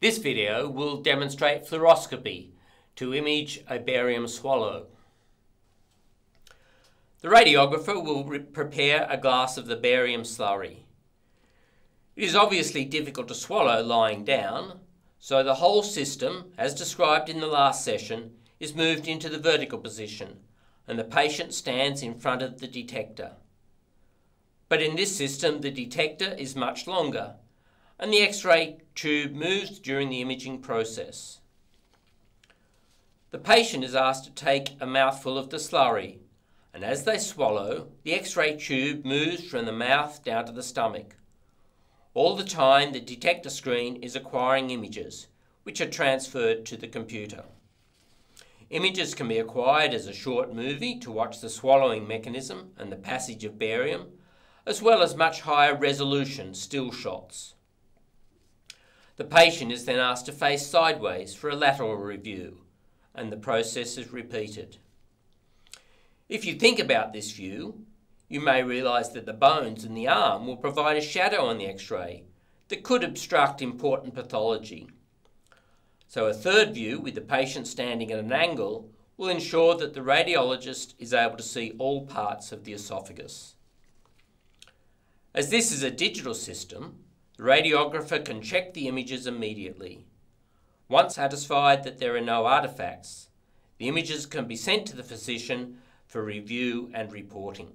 This video will demonstrate fluoroscopy to image a barium swallow. The radiographer will prepare a glass of the barium slurry. It is obviously difficult to swallow lying down, so the whole system, as described in the last session, is moved into the vertical position and the patient stands in front of the detector. But in this system, the detector is much longer and the X-ray tube moves during the imaging process. The patient is asked to take a mouthful of the slurry and as they swallow, the X-ray tube moves from the mouth down to the stomach. All the time, the detector screen is acquiring images, which are transferred to the computer. Images can be acquired as a short movie to watch the swallowing mechanism and the passage of barium, as well as much higher resolution still shots. The patient is then asked to face sideways for a lateral review, and the process is repeated. If you think about this view, you may realise that the bones in the arm will provide a shadow on the x-ray that could obstruct important pathology. So a third view with the patient standing at an angle will ensure that the radiologist is able to see all parts of the esophagus. As this is a digital system, the radiographer can check the images immediately. Once satisfied that there are no artefacts, the images can be sent to the physician for review and reporting.